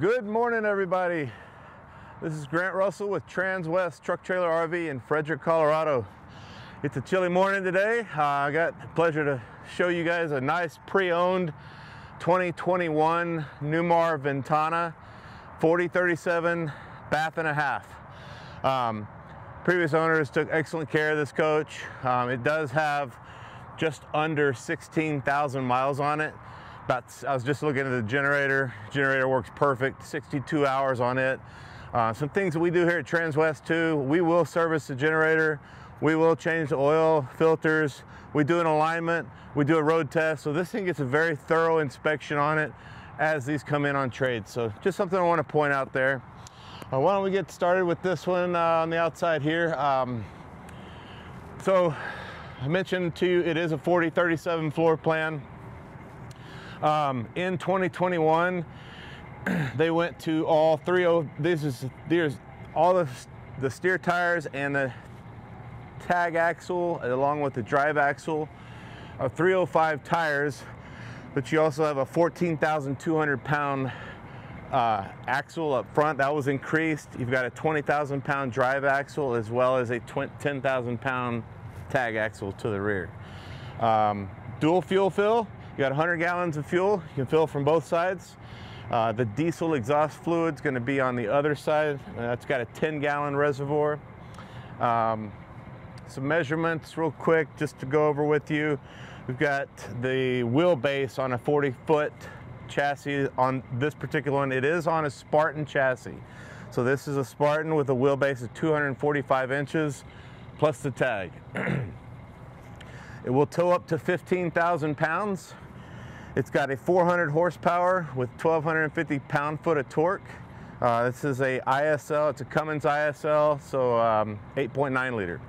Good morning, everybody. This is Grant Russell with Transwest Truck Trailer RV in Frederick, Colorado. It's a chilly morning today. Uh, I got the pleasure to show you guys a nice pre-owned 2021 Newmar Ventana 4037 bath and a half. Um, previous owners took excellent care of this coach. Um, it does have just under 16,000 miles on it. About, I was just looking at the generator. Generator works perfect, 62 hours on it. Uh, some things that we do here at Transwest too, we will service the generator. We will change the oil filters. We do an alignment. We do a road test. So this thing gets a very thorough inspection on it as these come in on trade. So just something I want to point out there. Uh, why don't we get started with this one uh, on the outside here. Um, so I mentioned to you, it is a 4037 floor plan. Um, in 2021, they went to all three. Oh, this is there's all the the steer tires and the tag axle along with the drive axle are 305 tires, but you also have a 14,200 pound uh, axle up front that was increased. You've got a 20,000 pound drive axle as well as a 10,000 pound tag axle to the rear. Um, dual fuel fill. You got 100 gallons of fuel. You can fill from both sides. Uh, the diesel exhaust fluid is going to be on the other side. That's got a 10 gallon reservoir. Um, some measurements real quick just to go over with you. We've got the wheelbase on a 40 foot chassis on this particular one. It is on a Spartan chassis. So this is a Spartan with a wheelbase of 245 inches plus the tag. it will tow up to 15,000 pounds. It's got a 400 horsepower with 1,250 pound-foot of torque. Uh, this is a ISL, it's a Cummins ISL, so um, 8.9 liter.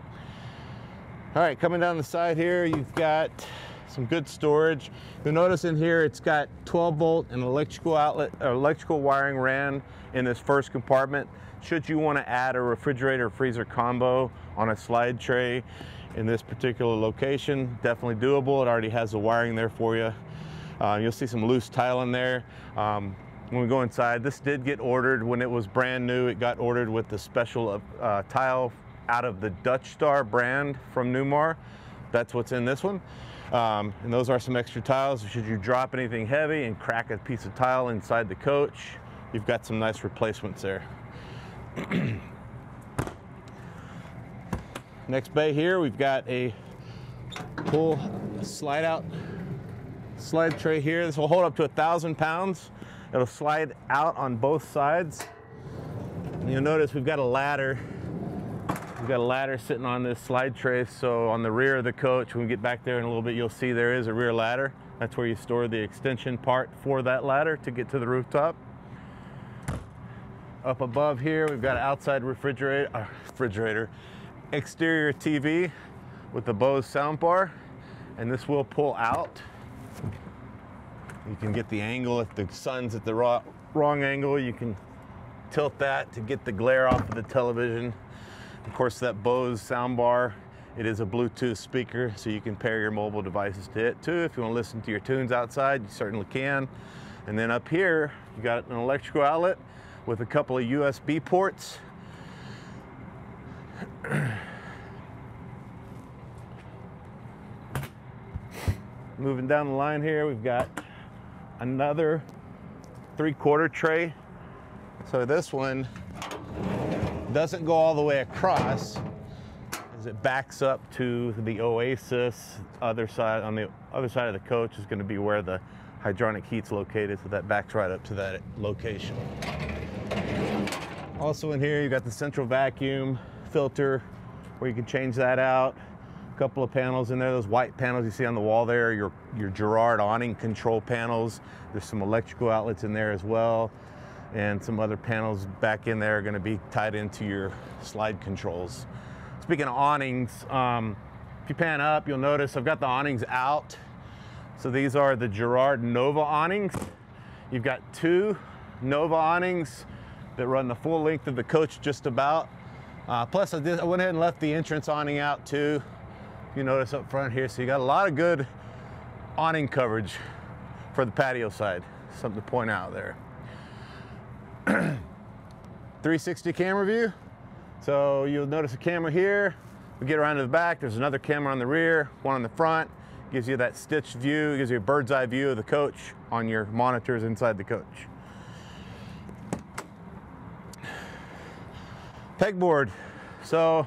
All right, coming down the side here, you've got some good storage. You'll notice in here it's got 12 volt and electrical outlet, electrical wiring ran in this first compartment. Should you want to add a refrigerator freezer combo on a slide tray in this particular location, definitely doable. It already has the wiring there for you. Uh, you'll see some loose tile in there. Um, when we go inside, this did get ordered when it was brand new. It got ordered with the special uh, tile out of the Dutch Star brand from Newmar. That's what's in this one. Um, and those are some extra tiles. Should you drop anything heavy and crack a piece of tile inside the coach, you've got some nice replacements there. Next bay here, we've got a pull slide out slide tray here. This will hold up to a thousand pounds. It'll slide out on both sides. And you'll notice we've got a ladder. We've got a ladder sitting on this slide tray. So on the rear of the coach, when we get back there in a little bit, you'll see there is a rear ladder. That's where you store the extension part for that ladder to get to the rooftop. Up above here, we've got an outside refrigerator, uh, refrigerator, exterior TV with the Bose soundbar, and this will pull out you can get the angle if the sun's at the wrong, wrong angle. You can tilt that to get the glare off of the television. Of course, that Bose soundbar, it is a Bluetooth speaker, so you can pair your mobile devices to it too. If you want to listen to your tunes outside, you certainly can. And then up here, you got an electrical outlet with a couple of USB ports. Moving down the line here, we've got another three quarter tray. So this one doesn't go all the way across as it backs up to the Oasis. Other side, on the other side of the coach is gonna be where the hydronic heat's located, so that backs right up to that location. Also in here, you got the central vacuum filter where you can change that out A couple of panels in there. Those white panels you see on the wall there, your, your Girard awning control panels. There's some electrical outlets in there as well. And some other panels back in there are gonna be tied into your slide controls. Speaking of awnings, um, if you pan up, you'll notice I've got the awnings out. So these are the Girard Nova awnings. You've got two Nova awnings that run the full length of the coach just about. Uh, plus I, did, I went ahead and left the entrance awning out too you notice up front here. So you got a lot of good awning coverage for the patio side. Something to point out there. 360 camera view. So you'll notice a camera here. We get around to the back, there's another camera on the rear, one on the front. Gives you that stitched view, gives you a bird's eye view of the coach on your monitors inside the coach. Pegboard. So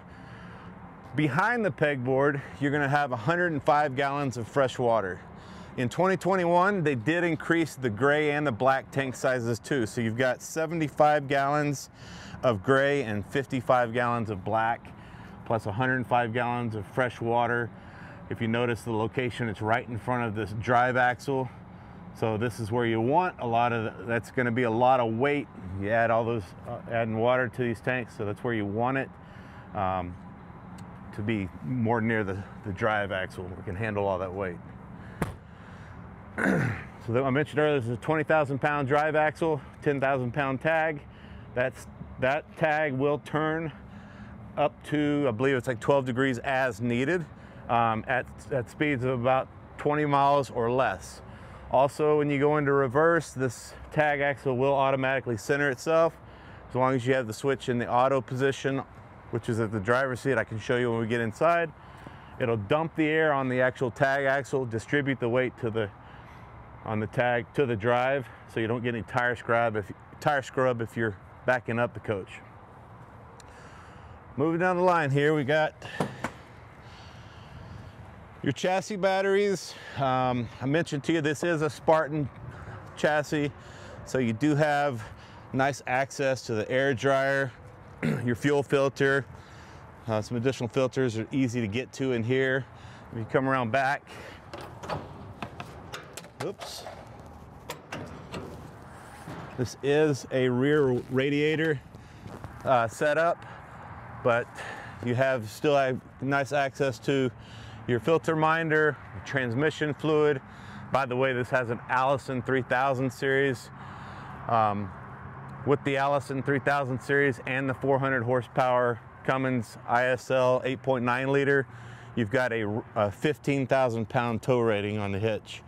behind the pegboard, you're gonna have 105 gallons of fresh water. In 2021, they did increase the gray and the black tank sizes too. So you've got 75 gallons of gray and 55 gallons of black, plus 105 gallons of fresh water. If you notice the location, it's right in front of this drive axle. So this is where you want a lot of, the, that's gonna be a lot of weight. You add all those, uh, adding water to these tanks, so that's where you want it um, to be more near the, the drive axle. We can handle all that weight. so I mentioned earlier, this is a 20,000 pound drive axle, 10,000 pound tag. That's, that tag will turn up to, I believe it's like 12 degrees as needed um, at, at speeds of about 20 miles or less. Also, when you go into reverse, this tag axle will automatically center itself. As long as you have the switch in the auto position, which is at the driver's seat, I can show you when we get inside. It'll dump the air on the actual tag axle, distribute the weight to the on the tag to the drive so you don't get any tire scrub if tire scrub if you're backing up the coach. Moving down the line here, we got your chassis batteries. Um, I mentioned to you this is a Spartan chassis, so you do have nice access to the air dryer, your fuel filter, uh, some additional filters are easy to get to in here. If you come around back, Oops. This is a rear radiator uh, setup, but you have still have nice access to your filter minder, transmission fluid. By the way, this has an Allison 3000 series. Um, with the Allison 3000 series and the 400 horsepower Cummins ISL 8.9 liter, you've got a, a 15,000 pound tow rating on the hitch.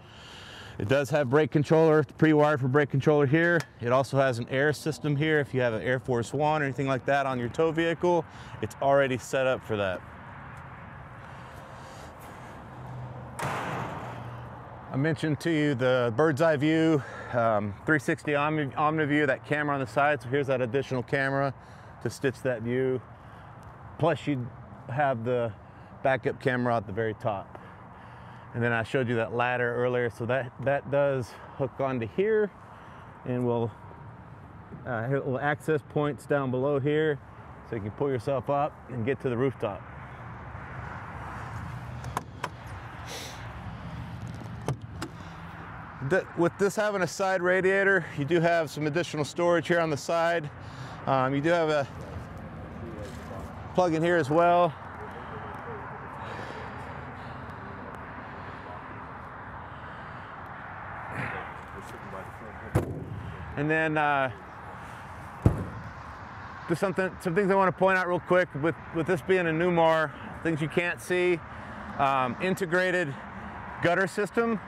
It does have brake controller, pre-wired for brake controller here. It also has an air system here. If you have an Air Force One or anything like that on your tow vehicle, it's already set up for that. I mentioned to you the bird's eye view, um, 360 Omni, OmniView, that camera on the side. So here's that additional camera to stitch that view. Plus you have the backup camera at the very top. And then I showed you that ladder earlier. So that, that does hook onto here and will uh, access points down below here so you can pull yourself up and get to the rooftop. With this having a side radiator, you do have some additional storage here on the side. Um, you do have a plug in here as well. And then uh, just something, some things I want to point out real quick with, with this being a Newmar, things you can't see, um, integrated gutter system.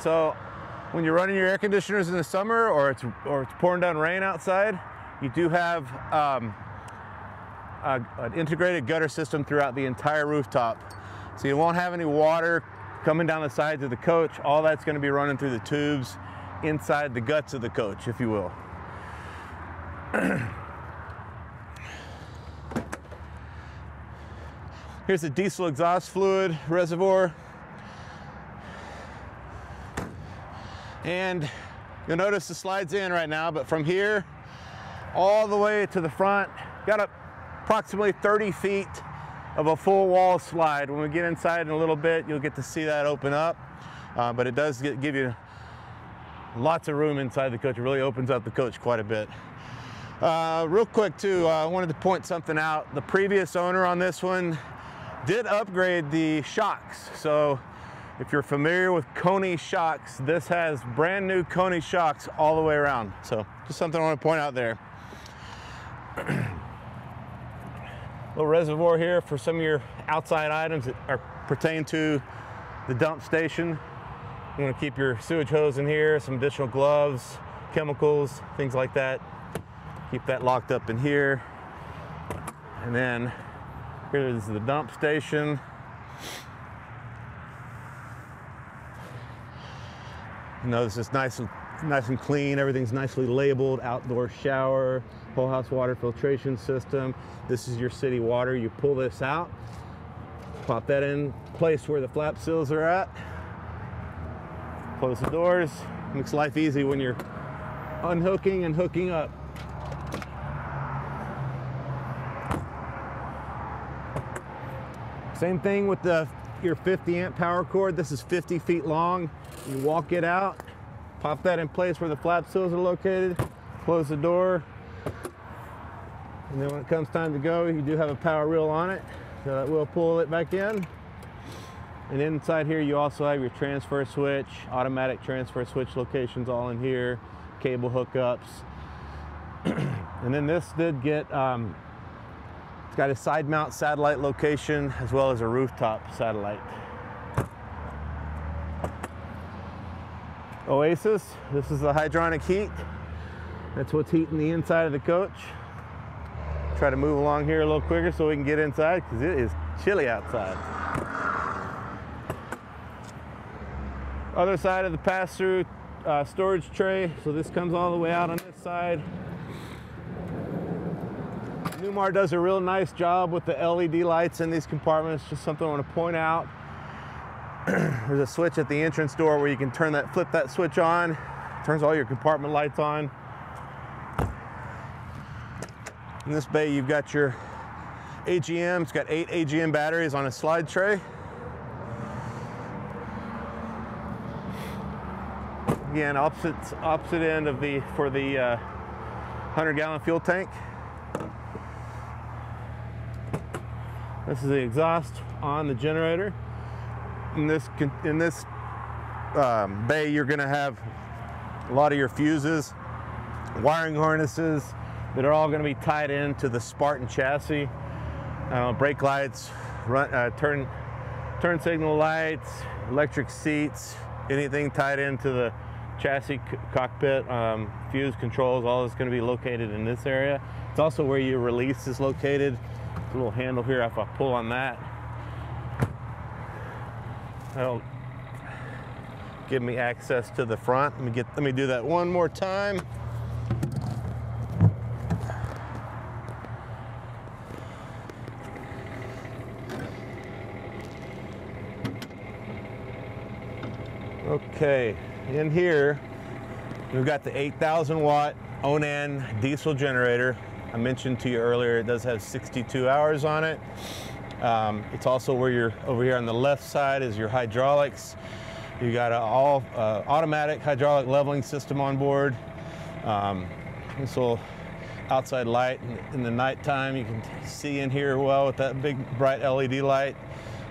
So when you're running your air conditioners in the summer or it's, or it's pouring down rain outside, you do have um, a, an integrated gutter system throughout the entire rooftop. So you won't have any water coming down the sides of the coach. All that's going to be running through the tubes inside the guts of the coach, if you will. Here's the diesel exhaust fluid reservoir. And you'll notice the slides in right now, but from here all the way to the front, got approximately 30 feet of a full wall slide. When we get inside in a little bit, you'll get to see that open up. Uh, but it does get, give you lots of room inside the coach. It really opens up the coach quite a bit. Uh, real quick too, uh, I wanted to point something out. The previous owner on this one did upgrade the shocks. So if you're familiar with Koni shocks, this has brand new Koni shocks all the way around. So just something I want to point out there. Little reservoir here for some of your outside items that are pertain to the dump station. You want to keep your sewage hose in here, some additional gloves, chemicals, things like that. Keep that locked up in here. And then here's the dump station. Notice is nice and nice and clean. Everything's nicely labeled. Outdoor shower, whole house water filtration system. This is your city water. You pull this out, pop that in place where the flap seals are at. Close the doors. Makes life easy when you're unhooking and hooking up. Same thing with the your 50 amp power cord. This is 50 feet long. You walk it out, pop that in place where the flap seals are located, close the door, and then when it comes time to go, you do have a power reel on it, so that will pull it back in. And inside here, you also have your transfer switch, automatic transfer switch locations all in here, cable hookups. and then this did get um, got a side mount satellite location as well as a rooftop satellite. Oasis, this is the hydronic heat. That's what's heating the inside of the coach. Try to move along here a little quicker so we can get inside because it is chilly outside. Other side of the pass-through uh, storage tray. So this comes all the way out on this side. Newmar does a real nice job with the LED lights in these compartments. Just something I want to point out. There's a switch at the entrance door where you can turn that, flip that switch on. Turns all your compartment lights on. In this bay, you've got your AGM. It's got eight AGM batteries on a slide tray. Again, opposite opposite end of the for the uh, 100 gallon fuel tank. This is the exhaust on the generator. In this, in this um, bay, you're gonna have a lot of your fuses, wiring harnesses that are all gonna be tied into the Spartan chassis. Uh, brake lights, run, uh, turn, turn signal lights, electric seats, anything tied into the chassis cockpit, um, fuse controls, all is going to be located in this area. It's also where your release is located little handle here if I pull on that. That'll give me access to the front. Let me get let me do that one more time. Okay, in here we've got the 8,000 watt Onan diesel generator I mentioned to you earlier, it does have 62 hours on it. Um, it's also where you're over here on the left side is your hydraulics. You got an all uh, automatic hydraulic leveling system on board. Um, this little outside light in, in the nighttime, you can see in here well with that big bright LED light.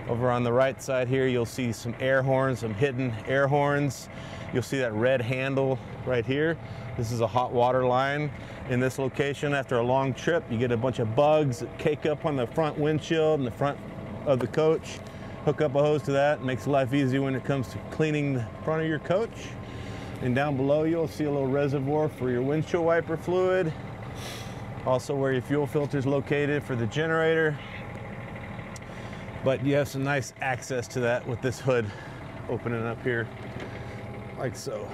Over on the right side here, you'll see some air horns, some hidden air horns. You'll see that red handle right here. This is a hot water line in this location after a long trip. You get a bunch of bugs that cake up on the front windshield and the front of the coach. Hook up a hose to that. Makes life easy when it comes to cleaning the front of your coach. And down below you'll see a little reservoir for your windshield wiper fluid. Also where your fuel filter is located for the generator. But you have some nice access to that with this hood opening up here like so.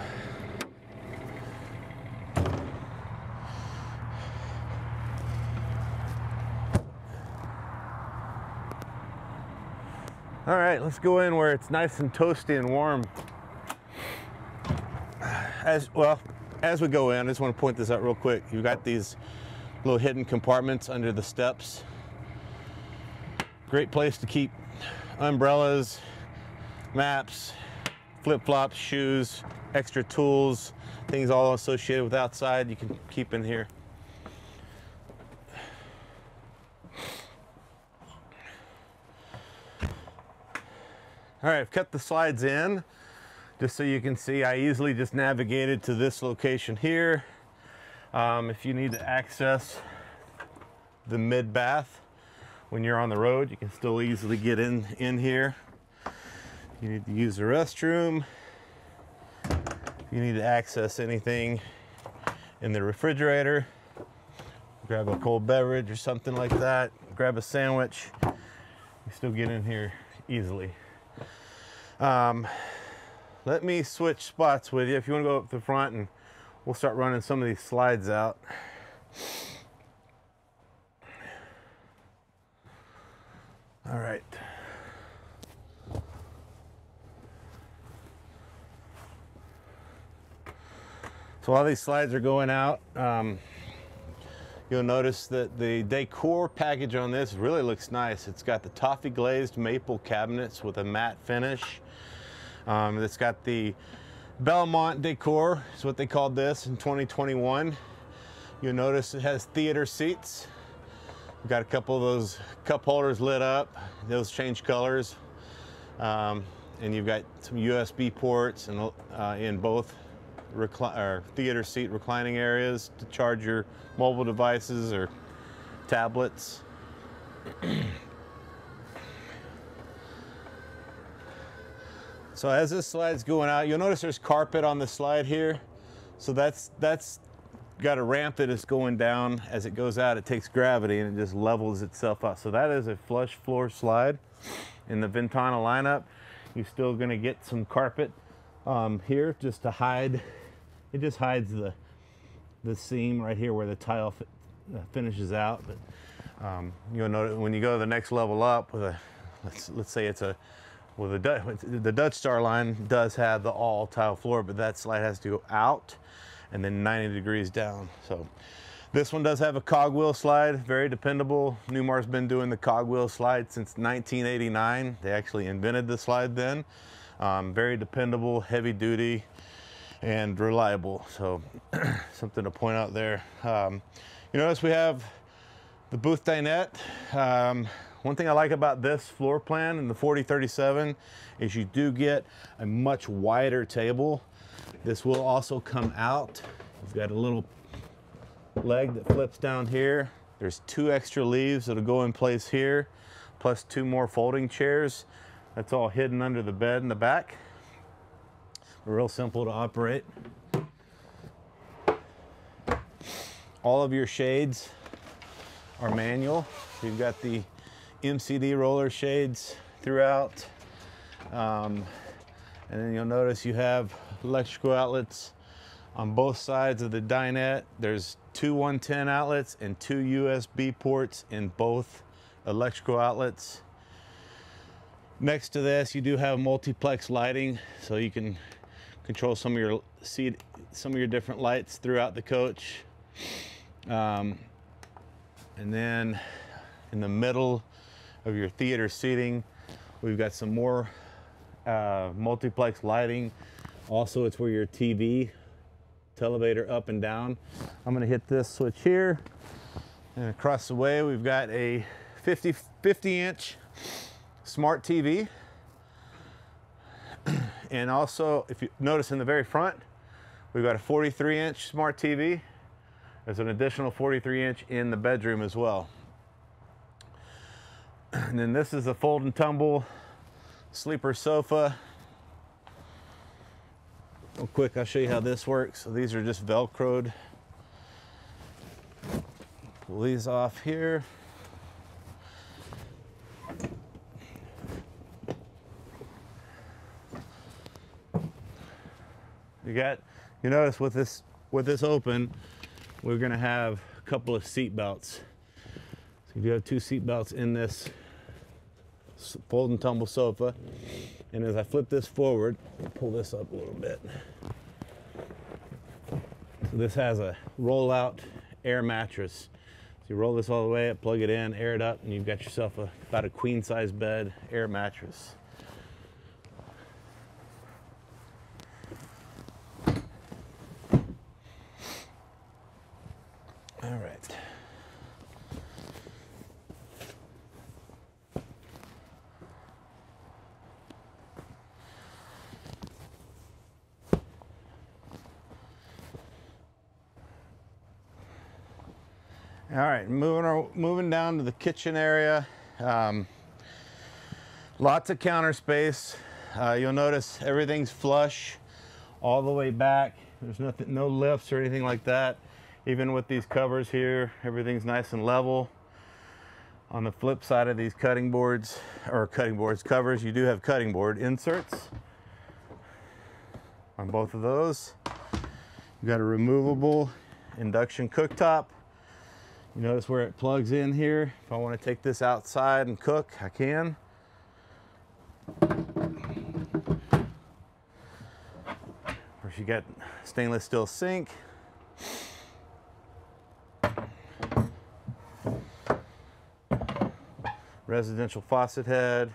All right, let's go in where it's nice and toasty and warm. As well, as we go in, I just want to point this out real quick. You've got these little hidden compartments under the steps. Great place to keep umbrellas, maps, flip-flops, shoes, extra tools, things all associated with outside you can keep in here. All right, I've cut the slides in just so you can see I easily just navigated to this location here. Um, if you need to access the mid bath when you're on the road, you can still easily get in, in here. You need to use the restroom. You need to access anything in the refrigerator. grab a cold beverage or something like that, grab a sandwich. You still get in here easily. Um, let me switch spots with you. If you want to go up the front and we'll start running some of these slides out. All right. So while these slides are going out, um, you'll notice that the decor package on this really looks nice. It's got the toffee glazed maple cabinets with a matte finish. Um, it's got the Belmont decor, is what they called this in 2021. You'll notice it has theater seats. We've got a couple of those cup holders lit up. Those change colors. Um, and you've got some USB ports and uh, in both theater seat reclining areas to charge your mobile devices or tablets. so as this slide's going out, you'll notice there's carpet on the slide here. So that's that's got a ramp that is going down. As it goes out, it takes gravity and it just levels itself up. So that is a flush floor slide in the Ventana lineup. You're still gonna get some carpet um, here just to hide it just hides the the seam right here where the tile uh, finishes out. But um, you'll notice when you go to the next level up with a, let's, let's say it's a, well the, the Dutch Star line does have the all tile floor, but that slide has to go out and then 90 degrees down. So this one does have a cogwheel slide, very dependable. Newmar's been doing the cogwheel slide since 1989. They actually invented the slide then. Um, very dependable, heavy duty, and reliable. So something to point out there. Um, you notice we have the booth dinette. Um, one thing I like about this floor plan in the 4037 is you do get a much wider table. This will also come out. You've got a little leg that flips down here. There's two extra leaves that'll go in place here, plus two more folding chairs. That's all hidden under the bed in the back real simple to operate. All of your shades are manual. You've got the MCD roller shades throughout. Um, and then you'll notice you have electrical outlets on both sides of the dinette. There's two 110 outlets and two USB ports in both electrical outlets. Next to this, you do have multiplex lighting, so you can control some of your seat, some of your different lights throughout the coach. Um, and then in the middle of your theater seating, we've got some more uh, multiplex lighting. Also, it's where your TV, televator up and down. I'm gonna hit this switch here. And across the way, we've got a 50, 50 inch smart TV and also, if you notice in the very front, we've got a 43 inch smart TV. There's an additional 43 inch in the bedroom as well. And then this is a fold and tumble sleeper sofa. Real quick, I'll show you how this works. So these are just Velcroed. Pull these off here. You got, you notice with this, with this open, we're gonna have a couple of seat belts. So you have two seat belts in this fold and tumble sofa. And as I flip this forward, pull this up a little bit. So this has a roll out air mattress. So you roll this all the way up, plug it in, air it up, and you've got yourself a, about a queen size bed air mattress. All right, moving, our, moving down to the kitchen area. Um, lots of counter space. Uh, you'll notice everything's flush all the way back. There's nothing, no lifts or anything like that. Even with these covers here, everything's nice and level. On the flip side of these cutting boards, or cutting boards covers, you do have cutting board inserts on both of those. You've got a removable induction cooktop. You notice where it plugs in here. If I want to take this outside and cook, I can. Of course, you got stainless steel sink. residential faucet head,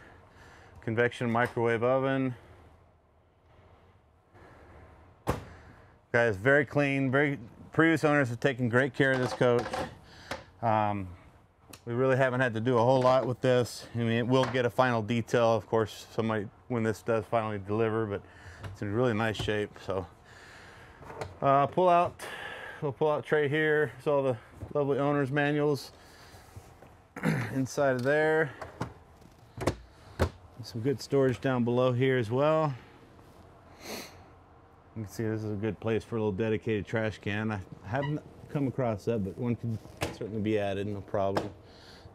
convection microwave oven. Guys, very clean. Very previous owners have taken great care of this coach. Um, we really haven't had to do a whole lot with this. I mean, it will get a final detail, of course, somebody when this does finally deliver, but it's in really nice shape. So, uh, pull out, we'll pull out tray here. It's all the lovely owner's manuals inside of there. Some good storage down below here as well. You can see this is a good place for a little dedicated trash can. I haven't come across that, but one could certainly be added, no problem.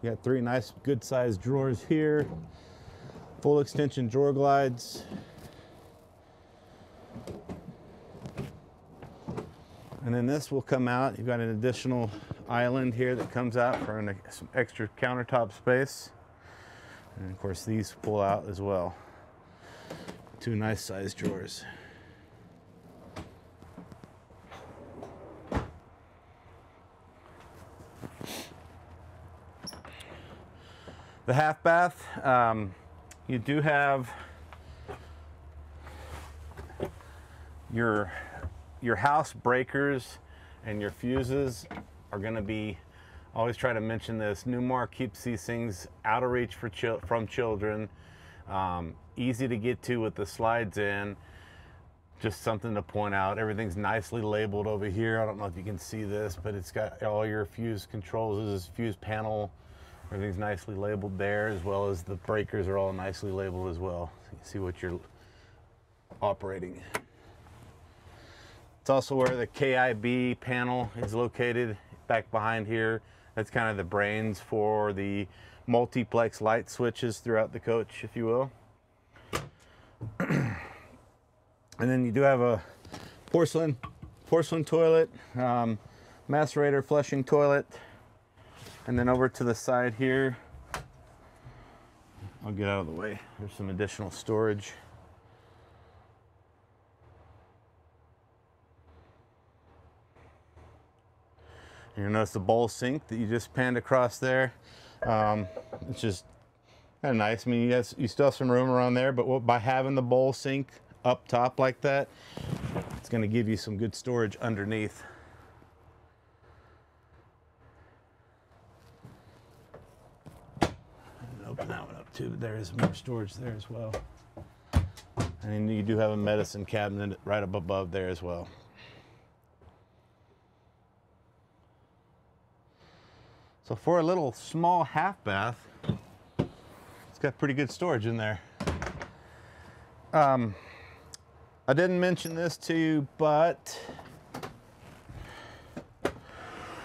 You got three nice, good sized drawers here. Full extension drawer glides. And then this will come out. You've got an additional island here that comes out for an, some extra countertop space. And of course these pull out as well. Two nice sized drawers. The half bath, um, you do have your your house breakers and your fuses are going to be always try to mention this newmar keeps these things out of reach for from children. Um, easy to get to with the slides in. Just something to point out. Everything's nicely labeled over here. I don't know if you can see this but it's got all your fuse controls this is fuse panel everything's nicely labeled there as well as the breakers are all nicely labeled as well so you can see what you're operating it's also where the KIB panel is located back behind here. That's kind of the brains for the multiplex light switches throughout the coach, if you will. and then you do have a porcelain porcelain toilet, um, macerator flushing toilet. And then over to the side here, I'll get out of the way. There's some additional storage. You notice the bowl sink that you just panned across there. Um, it's just kind of nice. I mean, you, you still have some room around there, but by having the bowl sink up top like that, it's going to give you some good storage underneath. Open that one up too. There is more storage there as well. And you do have a medicine cabinet right up above there as well. So for a little small half bath, it's got pretty good storage in there. Um, I didn't mention this to you, but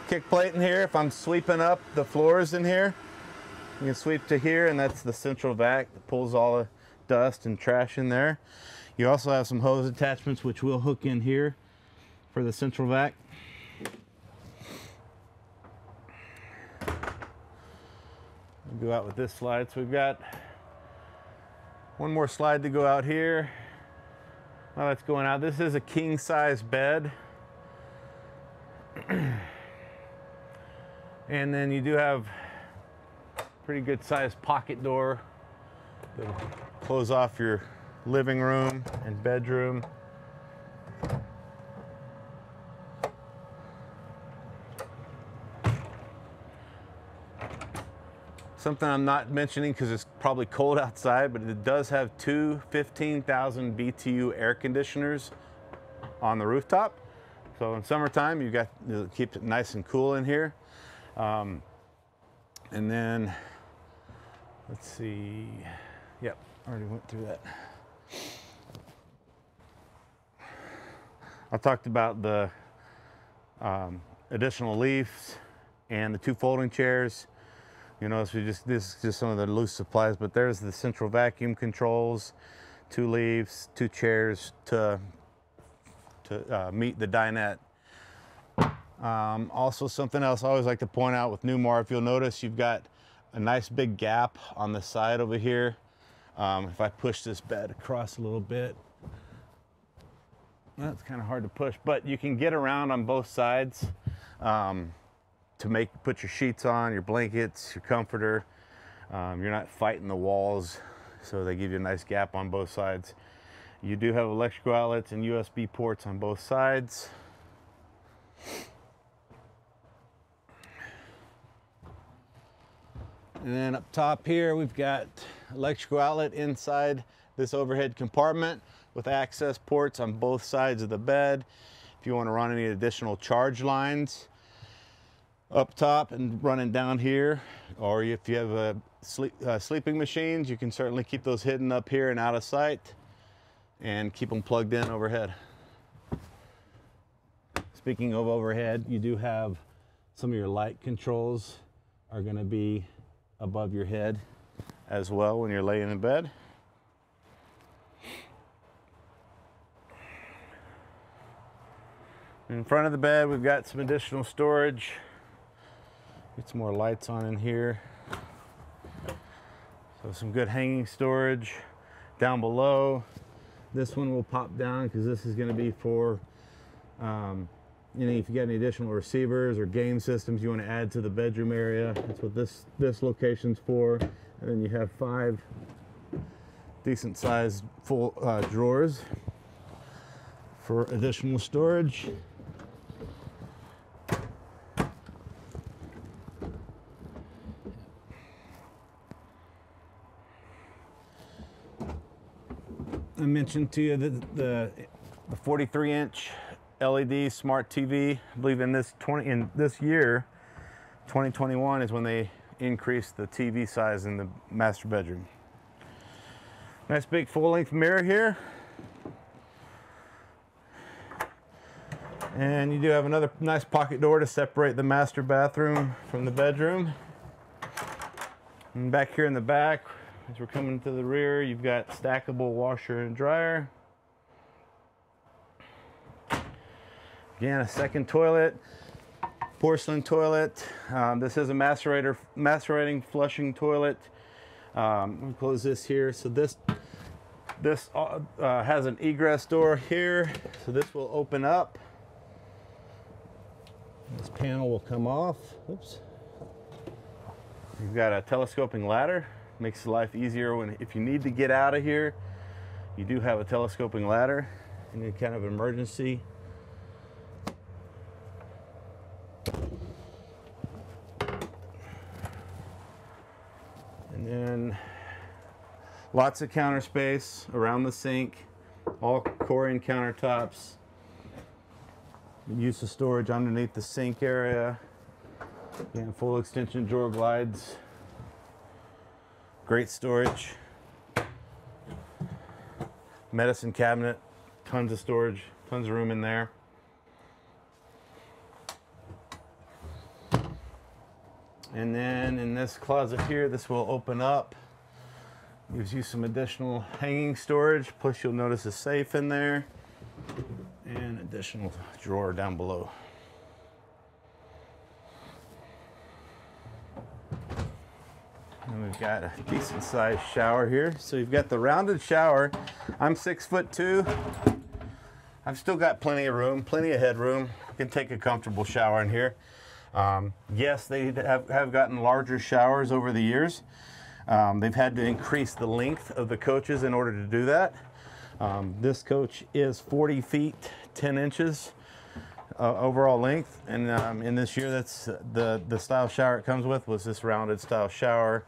kick plate in here, if I'm sweeping up the floors in here, you can sweep to here and that's the central vac that pulls all the dust and trash in there. You also have some hose attachments which will hook in here for the central vac. go out with this slide. So we've got one more slide to go out here. While that's going out, this is a king size bed. and then you do have pretty good sized pocket door that'll close off your living room and bedroom. Something I'm not mentioning because it's probably cold outside, but it does have two 15,000 BTU air conditioners on the rooftop. So in summertime, you've got it keeps it nice and cool in here. Um, and then let's see. Yep, already went through that. I talked about the um, additional leaves and the two folding chairs. You notice we just, this is just some of the loose supplies, but there's the central vacuum controls, two leaves, two chairs to, to uh, meet the dinette. Um, also something else I always like to point out with Newmar, if you'll notice, you've got a nice big gap on the side over here. Um, if I push this bed across a little bit, that's kind of hard to push, but you can get around on both sides. Um, to make put your sheets on, your blankets, your comforter. Um, you're not fighting the walls, so they give you a nice gap on both sides. You do have electrical outlets and USB ports on both sides. And then up top here, we've got electrical outlet inside this overhead compartment with access ports on both sides of the bed. If you want to run any additional charge lines, up top and running down here or if you have a sleep, uh, sleeping machines you can certainly keep those hidden up here and out of sight and keep them plugged in overhead speaking of overhead you do have some of your light controls are going to be above your head as well when you're laying in bed in front of the bed we've got some additional storage Get some more lights on in here. So some good hanging storage down below. This one will pop down because this is going to be for, um, you know, if you got any additional receivers or game systems you want to add to the bedroom area. That's what this this location's for. And then you have five decent sized full uh, drawers for additional storage. I mentioned to you that the, the 43 inch LED smart TV, I believe in this 20 in this year, 2021 is when they increased the TV size in the master bedroom. Nice big full length mirror here. And you do have another nice pocket door to separate the master bathroom from the bedroom. And back here in the back, as we're coming to the rear, you've got stackable washer and dryer. Again, a second toilet, porcelain toilet. Um, this is a macerator, macerating flushing toilet. Um, close this here. So this this uh, uh, has an egress door here. So this will open up. This panel will come off. Oops. You've got a telescoping ladder makes life easier when if you need to get out of here you do have a telescoping ladder in kind of emergency and then lots of counter space around the sink all Corian countertops use of storage underneath the sink area and full extension drawer glides Great storage. Medicine cabinet, tons of storage, tons of room in there. And then in this closet here, this will open up. Gives you some additional hanging storage, plus you'll notice a safe in there and additional drawer down below. And we've got a decent sized shower here. So you've got the rounded shower. I'm six foot two. I've still got plenty of room, plenty of headroom. Can take a comfortable shower in here. Um, yes, they have, have gotten larger showers over the years. Um, they've had to increase the length of the coaches in order to do that. Um, this coach is 40 feet 10 inches uh, overall length. And um, in this year, that's the, the style shower it comes with was this rounded style shower.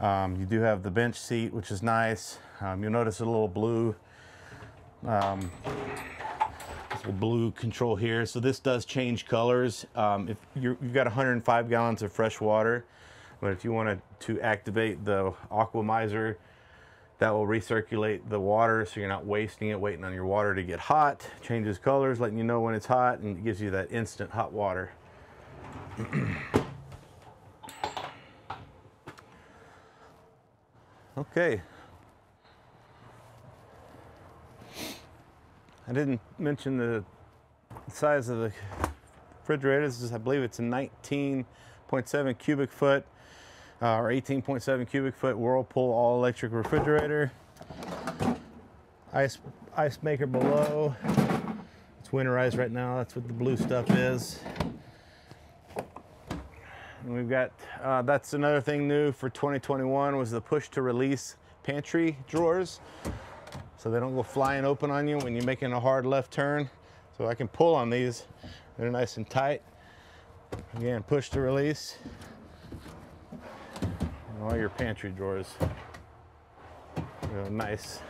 Um, you do have the bench seat, which is nice. Um, you'll notice a little blue, um, little blue control here. So this does change colors. If you have got 105 gallons of fresh water, but if you wanted to activate the Aquamizer that will recirculate the water so you're not wasting it waiting on your water to get hot. Changes colors, letting you know when it's hot, and it gives you that instant hot water. okay. I didn't mention the size of the refrigerator. Is, I believe it's a 19.7 cubic foot uh, or 18.7 cubic foot Whirlpool all electric refrigerator. Ice, ice maker below. It's winterized right now. That's what the blue stuff is. And we've got, uh, that's another thing new for 2021 was the push to release pantry drawers. So they don't go flying open on you when you're making a hard left turn. So I can pull on these. They're nice and tight. Again, push to release. And all your pantry drawers. Nice,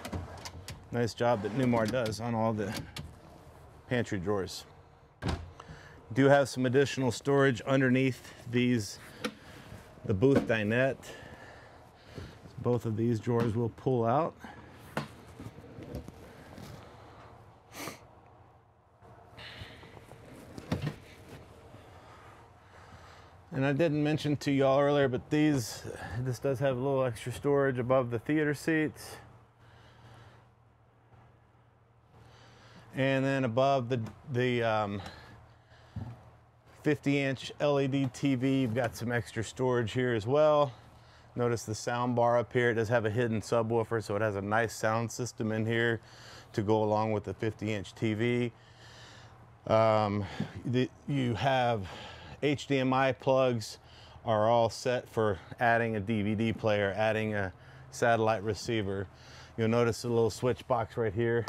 nice job that Newmar does on all the pantry drawers. Do have some additional storage underneath these, the booth dinette. Both of these drawers will pull out. And I didn't mention to y'all earlier, but these, this does have a little extra storage above the theater seats. And then above the, the um, 50 inch LED TV, you've got some extra storage here as well. Notice the sound bar up here. It does have a hidden subwoofer, so it has a nice sound system in here to go along with the 50 inch TV. Um, the, you have HDMI plugs are all set for adding a DVD player, adding a satellite receiver. You'll notice a little switch box right here.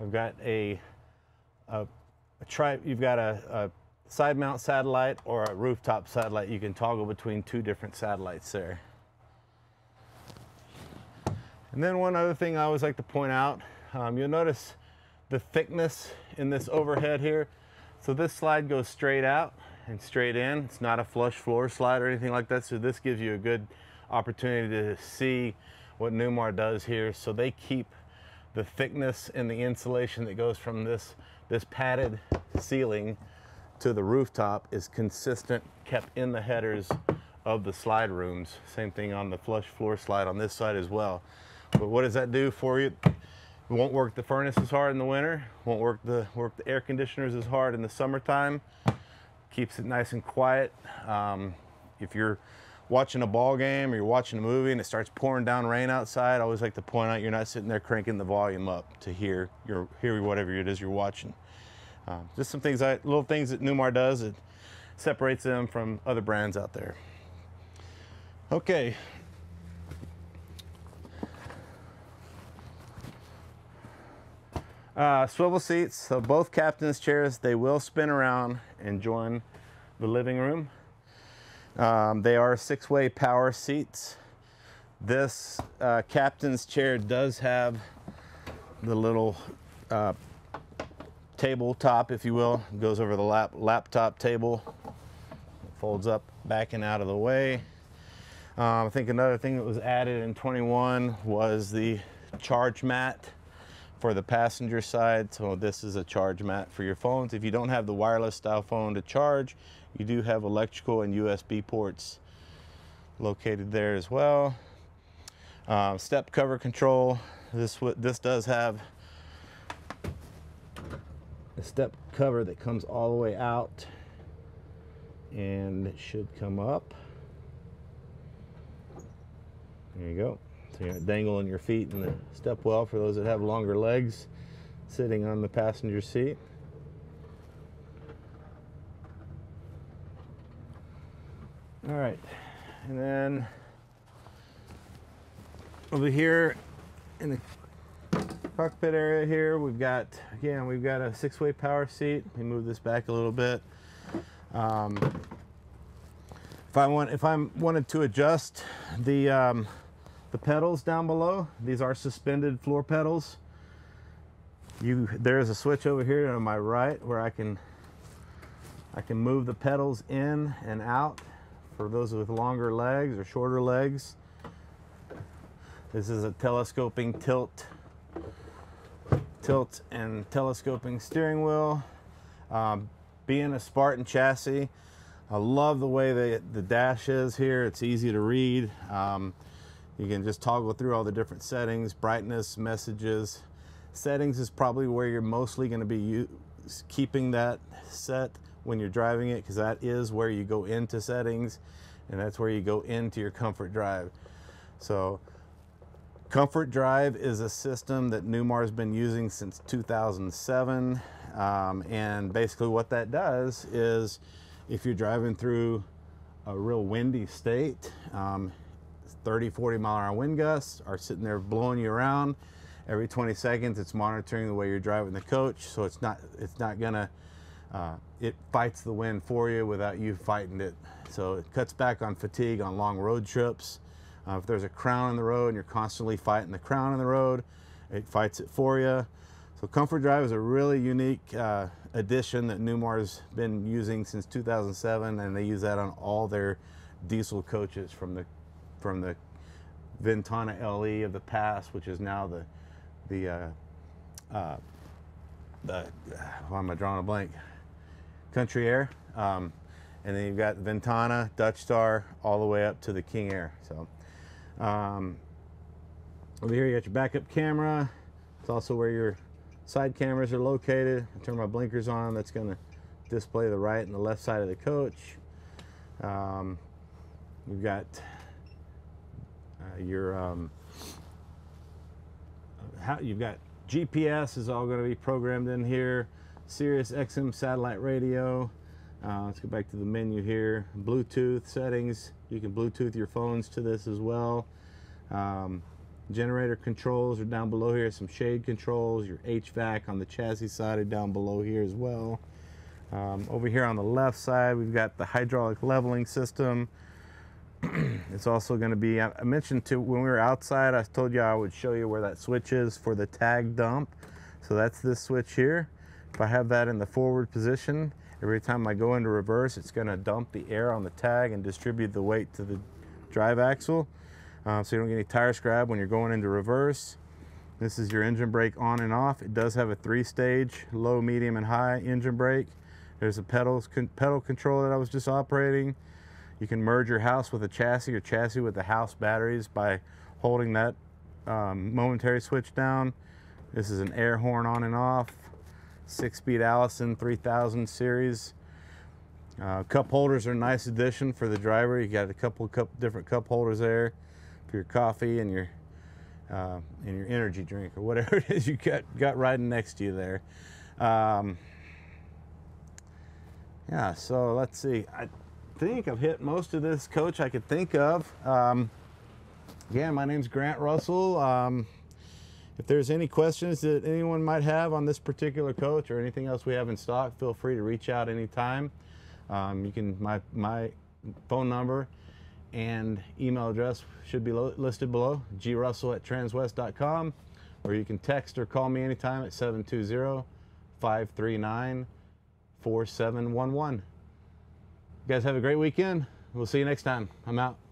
I've got a, a, a tri you've got a, a side mount satellite or a rooftop satellite. You can toggle between two different satellites there. And then one other thing I always like to point out, um, you'll notice the thickness in this overhead here. So this slide goes straight out and straight in. It's not a flush floor slide or anything like that. So this gives you a good opportunity to see what Newmar does here. So they keep the thickness and the insulation that goes from this, this padded ceiling to the rooftop is consistent, kept in the headers of the slide rooms. Same thing on the flush floor slide on this side as well. But what does that do for you? It won't work the furnace as hard in the winter, won't work the, work the air conditioners as hard in the summertime keeps it nice and quiet. Um, if you're watching a ball game or you're watching a movie and it starts pouring down rain outside, I always like to point out you're not sitting there cranking the volume up to hear your hear whatever it is you're watching. Um, just some things, I, little things that Newmar does that separates them from other brands out there. Okay. Uh, swivel seats, so both captain's chairs, they will spin around and join the living room. Um, they are six-way power seats. This uh, captain's chair does have the little uh, tabletop, if you will. It goes over the lap laptop table, it folds up back and out of the way. Um, I think another thing that was added in 21 was the charge mat for the passenger side. So this is a charge mat for your phones. If you don't have the wireless style phone to charge, you do have electrical and USB ports located there as well. Uh, step cover control. This this does have a step cover that comes all the way out and it should come up. There you go. So you're not dangling your feet in the step well for those that have longer legs sitting on the passenger seat. All right, and then over here in the cockpit area here, we've got, again, we've got a six-way power seat. Let me move this back a little bit. Um, if I want, if I wanted to adjust the um, the pedals down below. These are suspended floor pedals. You, there's a switch over here on my right where I can I can move the pedals in and out for those with longer legs or shorter legs. This is a telescoping tilt tilt and telescoping steering wheel. Um, being a Spartan chassis, I love the way the, the dash is here. It's easy to read. Um, you can just toggle through all the different settings, brightness, messages. Settings is probably where you're mostly going to be keeping that set when you're driving it because that is where you go into settings and that's where you go into your comfort drive. So comfort drive is a system that Newmar's been using since 2007 um, and basically what that does is if you're driving through a real windy state, um, 30, 40 mile an hour wind gusts are sitting there blowing you around. Every 20 seconds, it's monitoring the way you're driving the coach, so it's not it's not gonna uh, it fights the wind for you without you fighting it. So it cuts back on fatigue on long road trips. Uh, if there's a crown in the road and you're constantly fighting the crown in the road, it fights it for you. So Comfort Drive is a really unique uh, addition that Newmar's been using since 2007, and they use that on all their diesel coaches from the from the Ventana LE of the past, which is now the the uh, uh, the why am I drawing a blank? Country Aire, um, and then you've got Ventana, Dutch Star, all the way up to the King Aire. So um, over here you got your backup camera. It's also where your side cameras are located. I turn my blinkers on. That's going to display the right and the left side of the coach. Um, you've got uh, your um, how you've got GPS is all going to be programmed in here. Sirius XM satellite radio. Uh, let's go back to the menu here. Bluetooth settings. You can Bluetooth your phones to this as well. Um, generator controls are down below here. Some shade controls. Your HVAC on the chassis side are down below here as well. Um, over here on the left side, we've got the hydraulic leveling system. it's also going to be, I mentioned to when we were outside, I told you I would show you where that switch is for the tag dump. So that's this switch here. If I have that in the forward position, every time I go into reverse, it's going to dump the air on the tag and distribute the weight to the drive axle. Uh, so you don't get any tire scrap when you're going into reverse. This is your engine brake on and off. It does have a three stage, low, medium, and high engine brake. There's a pedals, pedal control that I was just operating. You can merge your house with a chassis or chassis with the house batteries by holding that um, momentary switch down. This is an air horn on and off. Six speed Allison 3000 series. Uh, cup holders are a nice addition for the driver. You got a couple cup, different cup holders there for your coffee and your uh, and your energy drink or whatever it is you got got riding next to you there. Um, yeah, so let's see. I, think I've hit most of this coach I could think of. Um, again, my name's Grant Russell. Um, if there's any questions that anyone might have on this particular coach or anything else we have in stock, feel free to reach out anytime. Um, you can my my phone number and email address should be listed below grussell at transwest.com or you can text or call me anytime at 720 539 4711 guys have a great weekend. We'll see you next time. I'm out.